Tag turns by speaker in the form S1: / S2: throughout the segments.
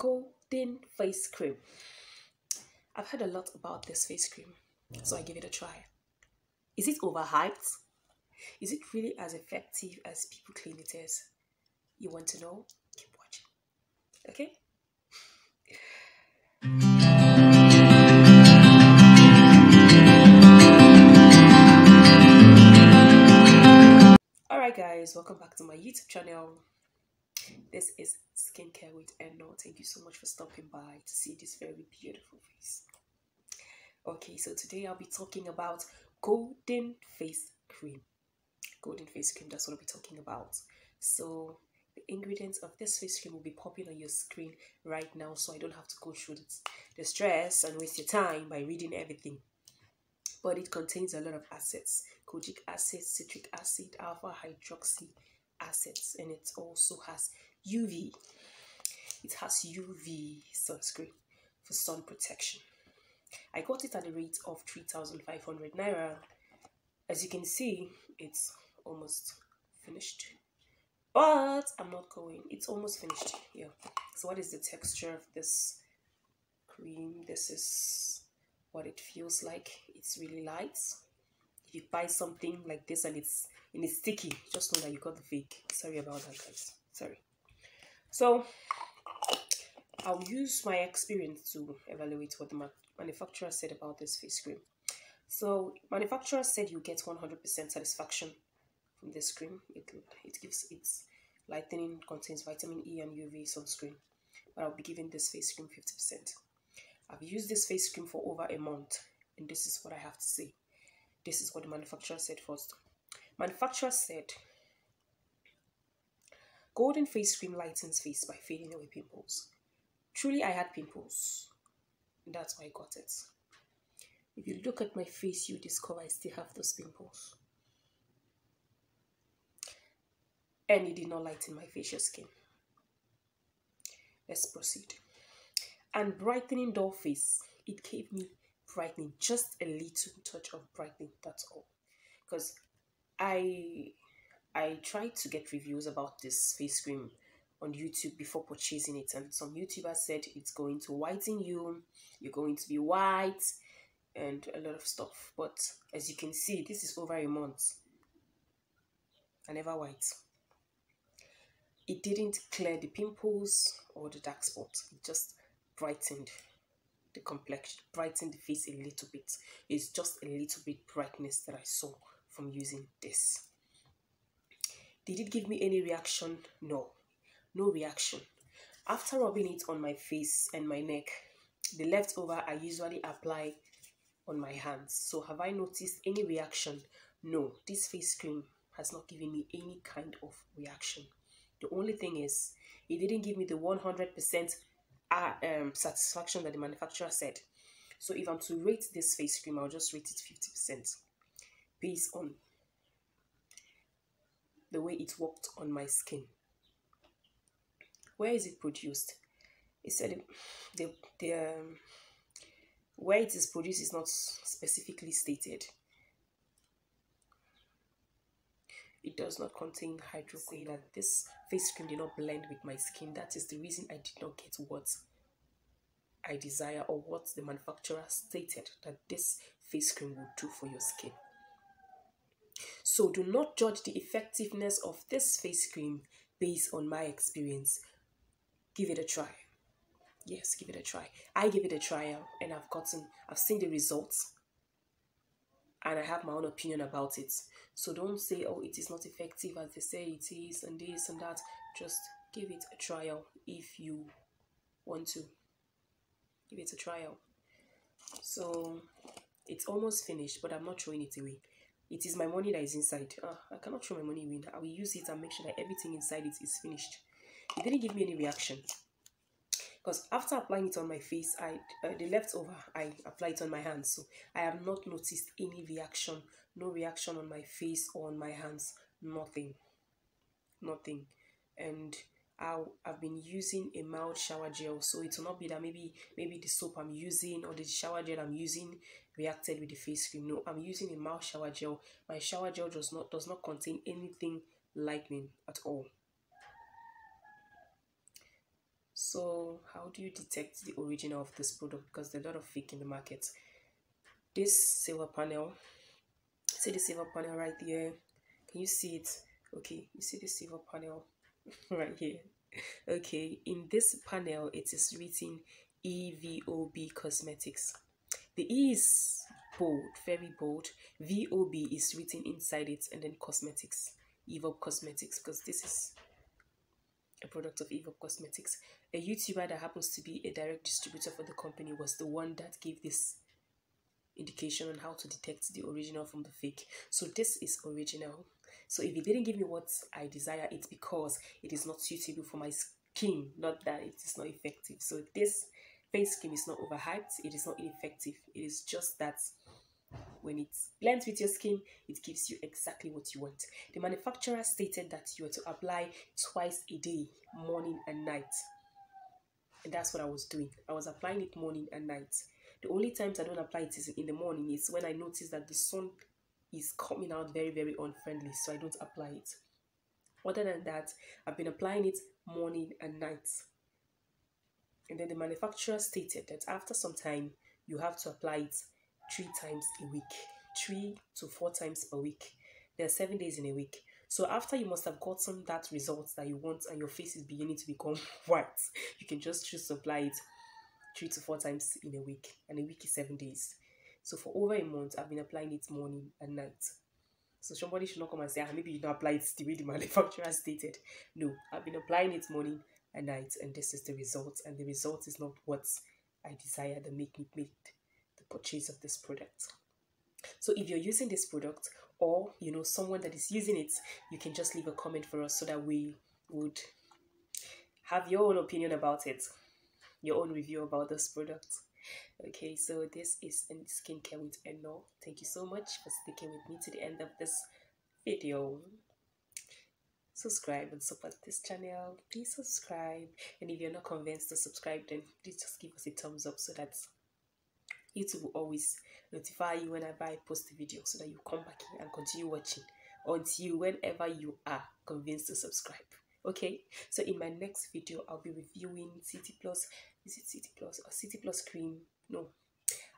S1: golden face cream. I've heard a lot about this face cream, so I give it a try. Is it overhyped? Is it really as effective as people claim it is? You want to know? Keep watching. Okay? Alright guys, welcome back to my YouTube channel. This is Skincare with Eno. Thank you so much for stopping by to see this very beautiful face. Okay, so today I'll be talking about golden face cream. Golden face cream, that's what I'll be talking about. So the ingredients of this face cream will be popping on your screen right now so I don't have to go through the, the stress and waste your time by reading everything. But it contains a lot of acids, kojic acid, citric acid, alpha hydroxy acids, and it also has UV. It has UV sunscreen for sun protection. I got it at the rate of 3,500 naira. As you can see, it's almost finished. But I'm not going. It's almost finished. Yeah. So what is the texture of this cream? This is what it feels like. It's really light. You buy something like this and it's and it's sticky, just know that you got the fake. Sorry about that, guys. Sorry. So I'll use my experience to evaluate what the manufacturer said about this face cream. So manufacturer said you get 100% satisfaction from this cream. It, it gives its lightening contains vitamin E and UV sunscreen. But I'll be giving this face cream 50%. I've used this face cream for over a month and this is what I have to say. This is what the manufacturer said first. Manufacturer said Golden face cream lightens face by fading away pimples. Truly, I had pimples. That's why I got it. If you look at my face, you discover I still have those pimples. And it did not lighten my facial skin. Let's proceed. And brightening dull face, it gave me brightening, just a little touch of brightening, that's all. Because I I tried to get reviews about this face cream on YouTube before purchasing it, and some YouTubers said it's going to whiten you, you're going to be white, and a lot of stuff. But as you can see, this is over a month. I never white. It didn't clear the pimples or the dark spots, it just brightened the complexion, brightened the face a little bit. It's just a little bit brightness that I saw from using this. Did it give me any reaction? No, no reaction. After rubbing it on my face and my neck, the leftover I usually apply on my hands. So have I noticed any reaction? No, this face cream has not given me any kind of reaction. The only thing is, it didn't give me the 100% uh, um, satisfaction that the manufacturer said. So if I'm to rate this face cream, I'll just rate it 50% based on the way it worked on my skin. Where is it produced? It said the, the um, where it is produced is not specifically stated. It does not contain hydroquinone. That this face cream did not blend with my skin. That is the reason I did not get what I desire or what the manufacturer stated that this face cream would do for your skin. So do not judge the effectiveness of this face cream based on my experience. Give it a try. Yes, give it a try. I give it a trial um, and I've gotten, I've seen the results and I have my own opinion about it. So don't say, oh, it is not effective as they say it is and this and that. Just give it a trial if you want to. Give it a trial. So it's almost finished, but I'm not throwing it away. It is my money that is inside. Uh, I cannot throw my money away. I will use it and make sure that everything inside it is finished. It didn't give me any reaction. Because after applying it on my face, I uh, the leftover, I applied it on my hands. So I have not noticed any reaction. No reaction on my face or on my hands. Nothing. Nothing. And I, I've been using a mild shower gel so it will not be that maybe maybe the soap I'm using or the shower gel I'm using reacted with the face cream no I'm using a mild shower gel my shower gel does not does not contain anything lightening at all so how do you detect the origin of this product? Because there's a lot of fake in the market. This silver panel see the silver panel right there can you see it? Okay you see the silver panel right here? Okay in this panel it is written evob cosmetics. The e is bold very bold. Vob is written inside it and then cosmetics evob cosmetics because this is a product of evob cosmetics. A youtuber that happens to be a direct distributor for the company was the one that gave this indication on how to detect the original from the fake. So this is original. So if it didn't give me what i desire it's because it is not suitable for my skin not that it is not effective. So this face cream is not overhyped. It is not ineffective. It is just that when it blends with your skin it gives you exactly what you want the manufacturer stated that you are to apply twice a day morning and night and that's what i was doing i was applying it morning and night the only times I don't apply it is in the morning. Is when I notice that the sun is coming out very, very unfriendly. So I don't apply it. Other than that, I've been applying it morning and night. And then the manufacturer stated that after some time, you have to apply it three times a week, three to four times per week. There are seven days in a week. So after you must have gotten that result that you want and your face is beginning to become white, you can just choose to apply it three to four times in a week, and a week is seven days. So for over a month, I've been applying it morning and night. So somebody should not come and say, ah, maybe you don't apply it the way the manufacturer stated. No, I've been applying it morning and night, and this is the result. And the result is not what I desire that make me make purchase of this product. So if you're using this product, or you know someone that is using it, you can just leave a comment for us so that we would have your own opinion about it your own review about this product. Okay, so this is in skincare with Eno. Thank you so much for sticking with me to the end of this video. Subscribe and support this channel. Please subscribe. And if you're not convinced to subscribe, then please just give us a thumbs up so that YouTube will always notify you whenever I post a video so that you come back and continue watching until whenever you are convinced to subscribe okay? So in my next video i'll be reviewing city plus is it city plus? Or city plus cream no.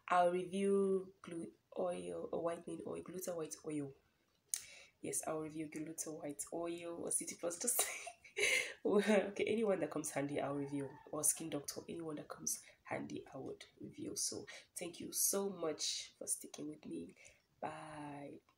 S1: I'll review glue oil or whitening oil gluta white oil. Yes i'll review gluta white oil or city plus just okay anyone that comes handy i'll review. Or skin doctor anyone that comes handy i would review so thank you so much for sticking with me. Bye